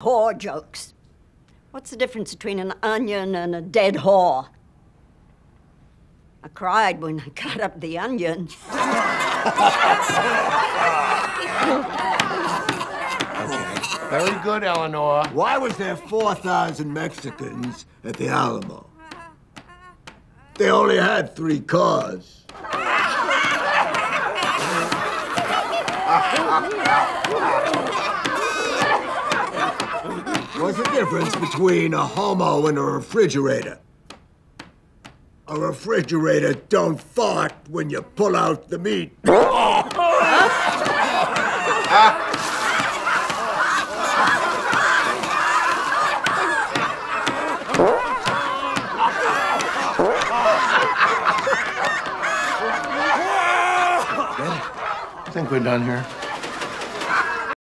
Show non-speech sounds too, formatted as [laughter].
Whore jokes. What's the difference between an onion and a dead whore? I cried when I cut up the onion. [laughs] Very good, Eleanor. Why was there 4,000 Mexicans at the Alamo? They only had three cars. [laughs] What's the difference between a homo and a refrigerator? A refrigerator don't fart when you pull out the meat. [laughs] I think we're done here.